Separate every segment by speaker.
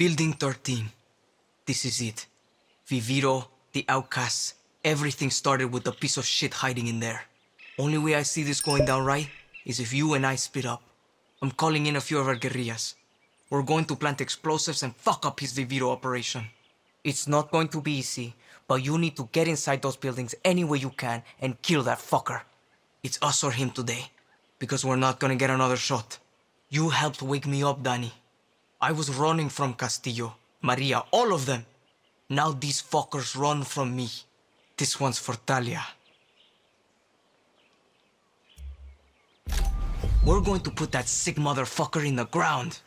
Speaker 1: Building 13. This is it. Viviro, the outcasts, everything started with a piece of shit hiding in there. Only way I see this going down right is if you and I split up. I'm calling in a few of our guerrillas. We're going to plant explosives and fuck up his Viviro operation. It's not going to be easy, but you need to get inside those buildings any way you can and kill that fucker. It's us or him today, because we're not gonna get another shot. You helped wake me up, Dani. I was running from Castillo, Maria, all of them. Now these fuckers run from me. This one's for Talia. We're going to put that sick motherfucker in the ground.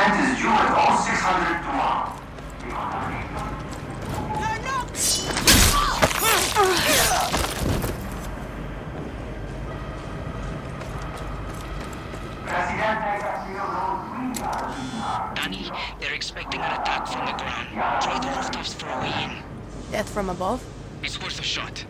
Speaker 2: Next shipment is due at 0600 tomorrow. Presidente Castillo knows we are behind.
Speaker 1: Dani, they're expecting an attack from the ground. Try the rooftops for a way in.
Speaker 3: Death from above?
Speaker 1: It's worth a shot.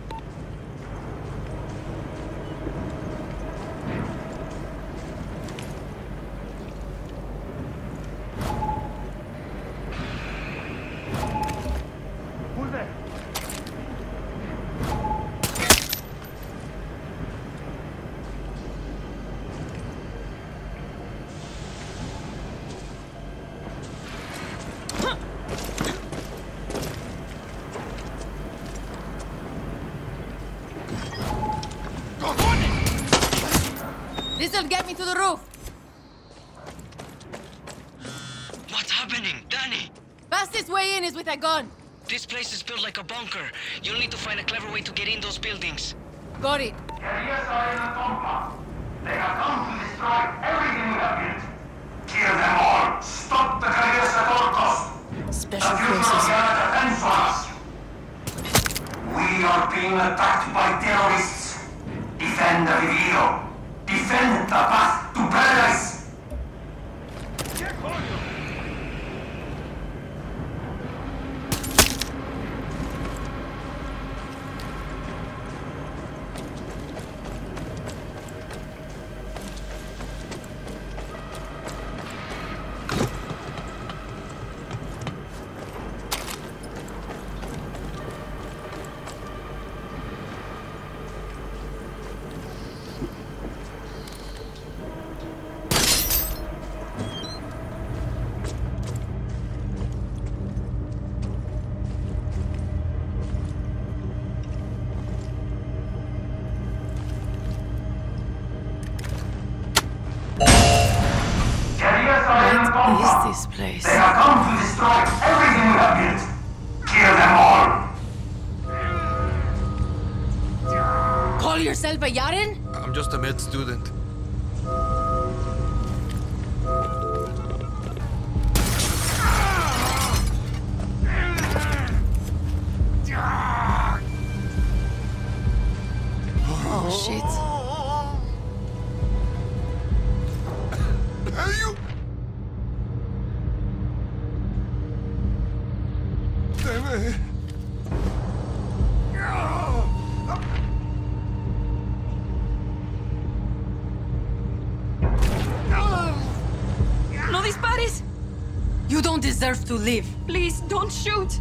Speaker 3: This'll get me to the roof.
Speaker 1: What's happening? Dani!
Speaker 3: Fastest way in is with a gun.
Speaker 1: This place is built like a bunker. You'll need to find a clever way to get in those buildings.
Speaker 3: Got it.
Speaker 2: Guerrillas are in the compound. They have come to destroy everything
Speaker 3: Yaren?
Speaker 4: I'm just a med student.
Speaker 3: to leave.
Speaker 5: Please, don't shoot!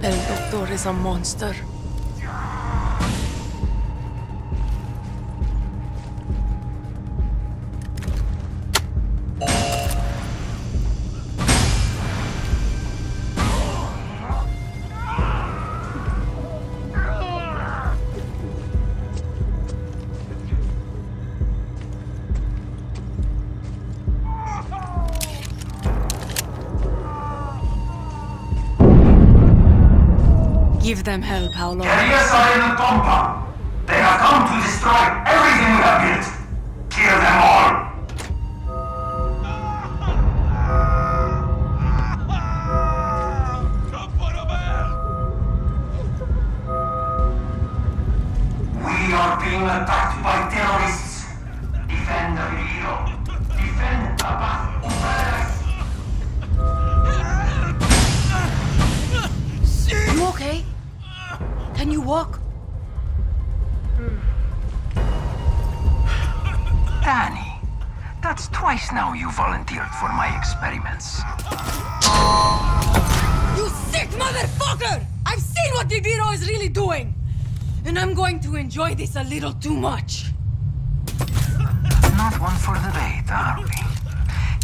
Speaker 6: The doctor is a monster. Give them help, how
Speaker 2: long? Are in the compound. They have come to destroy everything we have built. Kill them all.
Speaker 6: walk?
Speaker 2: Hmm. Dani, that's twice now you volunteered for my experiments.
Speaker 6: You sick motherfucker! I've seen what Viviro is really doing! And I'm going to enjoy this a little too much.
Speaker 2: Not one for the are we?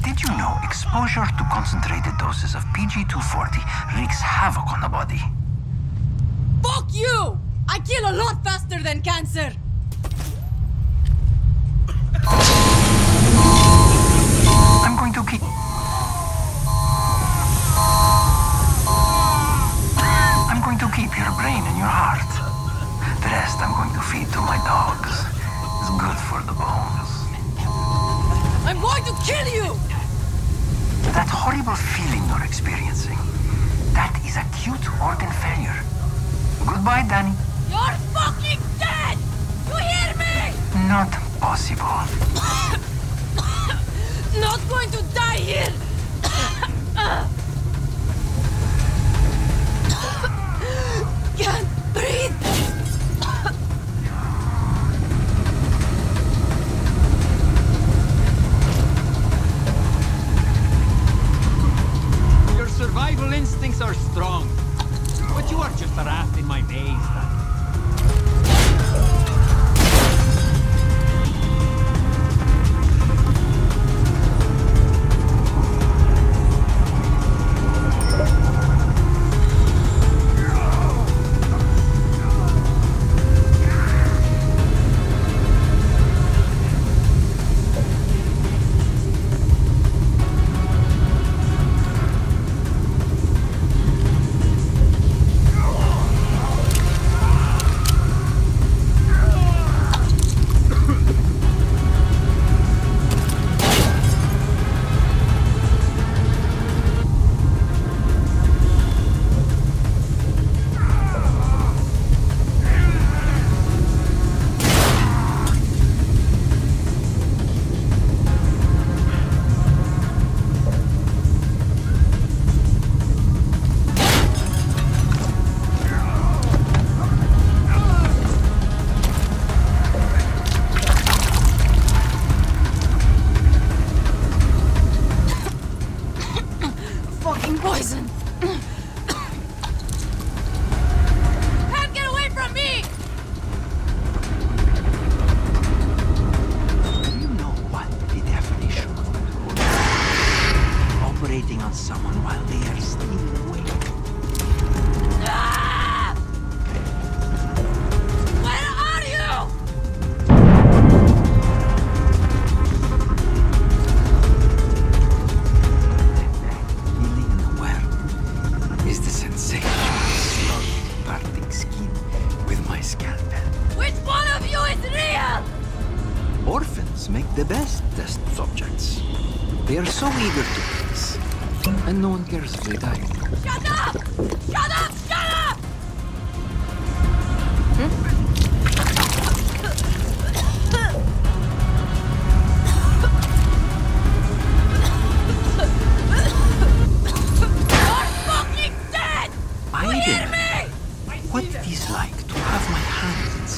Speaker 2: Did you know exposure to concentrated doses of PG-240 wreaks havoc on the body?
Speaker 6: Fuck you! I kill a lot faster than cancer.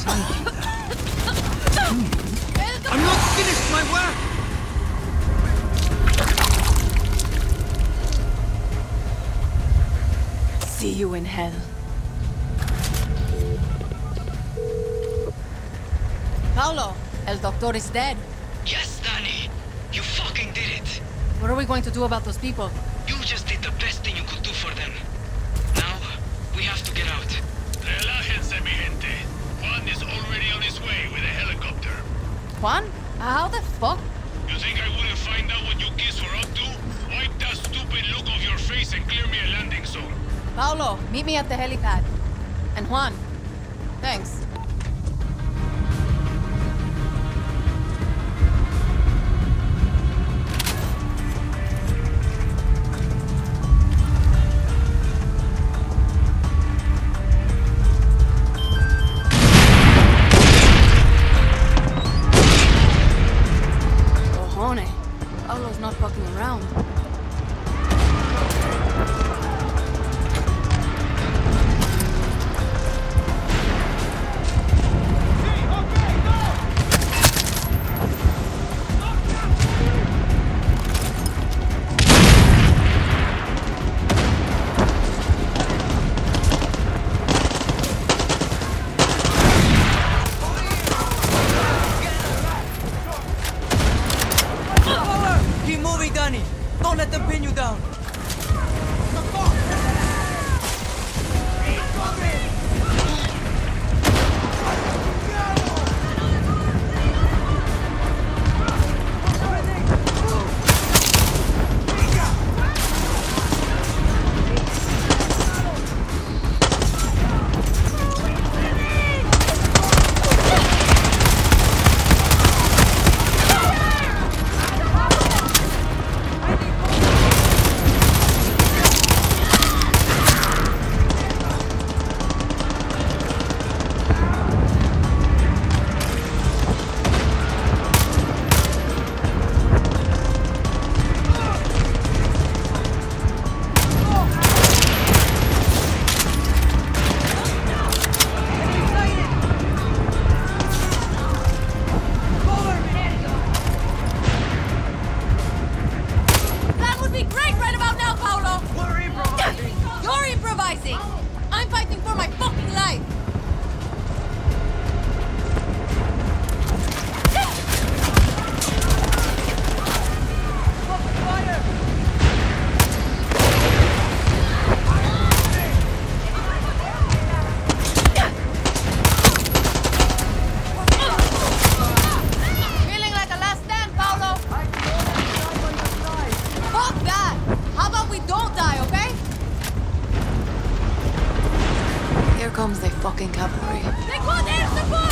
Speaker 2: I'm not
Speaker 3: finished my work!
Speaker 6: See you in hell.
Speaker 3: Paolo, El Doctor is dead.
Speaker 1: Yes, Dani. You fucking did it.
Speaker 3: What are we going to do about those people?
Speaker 1: You just did the best thing you could do for them. Now, we have to get out.
Speaker 7: Relájense, mi gente. Already on his way with a helicopter.
Speaker 3: Juan, how the fuck?
Speaker 7: You think I wouldn't find out what you kids were up to? Wipe that stupid look off your face and clear me a landing zone.
Speaker 3: Paolo, meet me at the helipad. And Juan, thanks. fucking cavalry.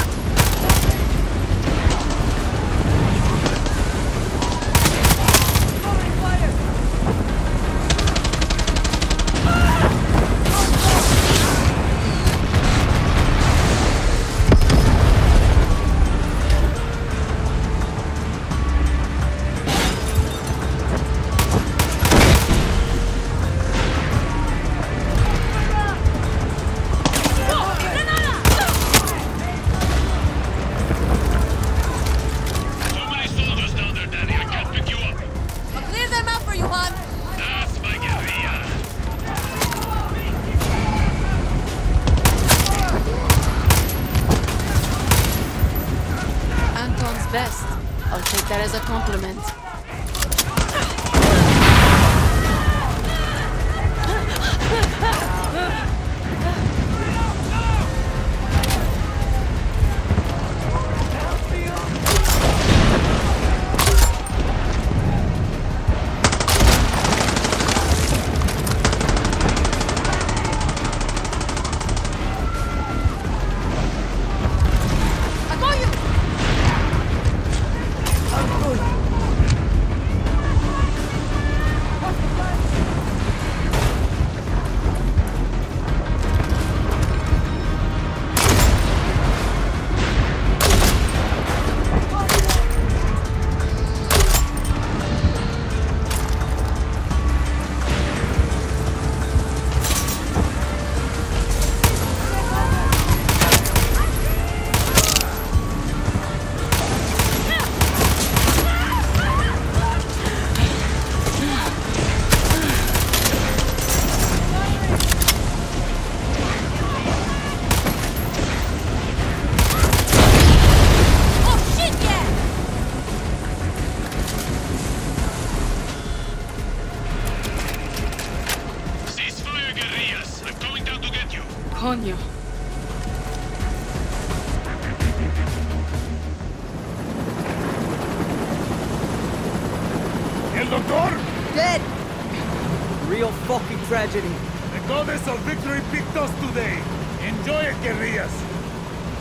Speaker 8: The goddess of victory picked us today. Enjoy it, guerrillas.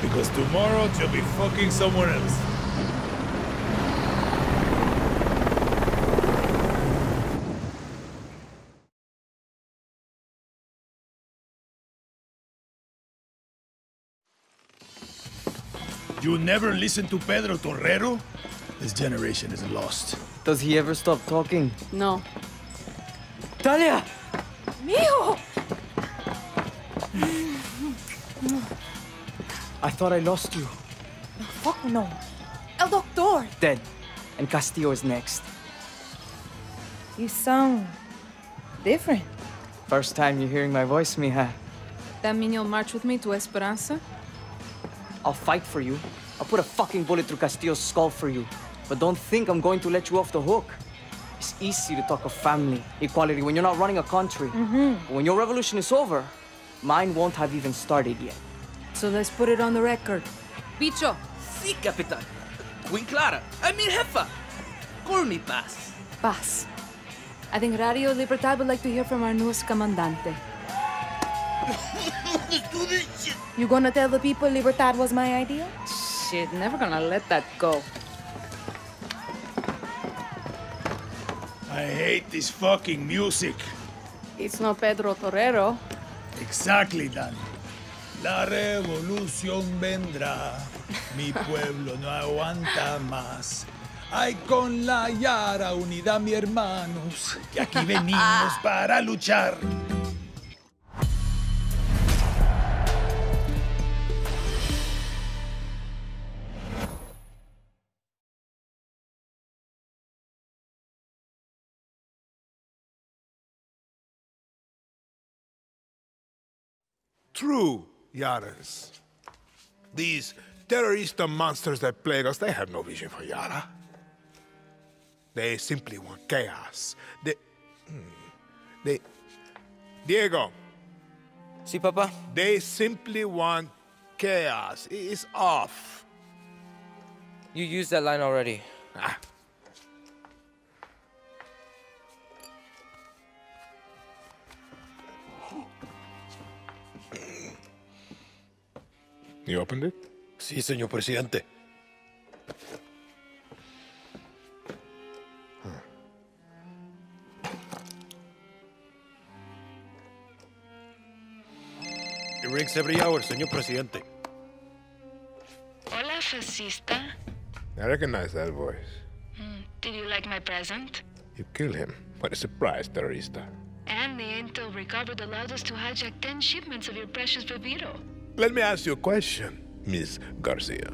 Speaker 8: Because tomorrow you'll be fucking somewhere else. You never listen to Pedro Torrero? This generation is lost.
Speaker 1: Does he ever stop talking?
Speaker 3: No.
Speaker 1: Talia!
Speaker 3: Mijo!
Speaker 1: I thought I lost you.
Speaker 3: Fuck no. El Doctor!
Speaker 1: Dead. And Castillo is next.
Speaker 3: You sound different.
Speaker 1: First time you're hearing my voice, mija.
Speaker 3: That mean you'll march with me to Esperanza?
Speaker 1: I'll fight for you. I'll put a fucking bullet through Castillo's skull for you. But don't think I'm going to let you off the hook. It's easy to talk of family, equality when you're not running a country. Mm-hmm. But when your revolution is over, mine won't have even started yet.
Speaker 3: So let's put it on the record. Bicho,
Speaker 9: Sí, Capitán. Queen Clara. I mean, Jefa. Call me Paz.
Speaker 3: paz. I think Radio Libertad would like to hear from our newest comandante.
Speaker 9: Let's do this shit.
Speaker 3: You gonna tell the people Libertad was my idea? Shit, never gonna let that go.
Speaker 8: I hate this fucking music.
Speaker 3: It's not Pedro Torrero.
Speaker 8: Exactly, Dan. La revolución vendrá. Mi pueblo no aguanta más. Ay, con la Yara, unidad, mi hermanos. Que aquí venimos para luchar.
Speaker 4: True, Yaras. These terrorist monsters that plague us, they have no vision for Yara. They simply want chaos. They. hmm, They. Diego,
Speaker 1: See, Papa?
Speaker 4: they simply want chaos. It's off.
Speaker 1: You used that line already.
Speaker 4: Ah. You opened it?
Speaker 10: Sí, señor presidente. It rings every hour, señor presidente.
Speaker 11: Hola, fascista.
Speaker 4: I recognize that voice.
Speaker 11: Mm, did you like my present?
Speaker 4: You killed him. What a surprise, terrorista.
Speaker 11: And the intel recovered allowed us to hijack 10 shipments of your precious Viviro.
Speaker 4: Let me ask you a question, Miss Garcia.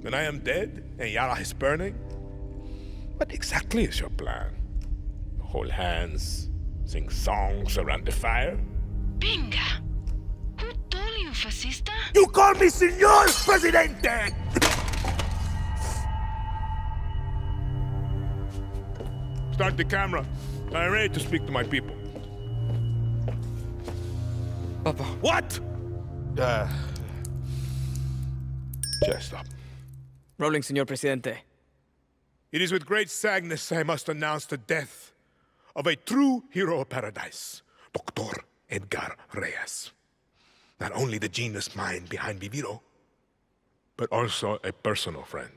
Speaker 4: When I am dead and Yara is burning, what exactly is your plan? Hold hands, sing songs around the fire?
Speaker 11: Pinga! Who told you, fascista?
Speaker 4: You call me Senor Presidente! Start the camera. I'm ready to speak to my people.
Speaker 1: Papa.
Speaker 4: What? Uh, stop.
Speaker 1: Rolling, Señor Presidente.
Speaker 4: It is with great sadness I must announce the death of a true hero of paradise, Dr. Edgar Reyes. Not only the genius mind behind Viviro, but also a personal friend.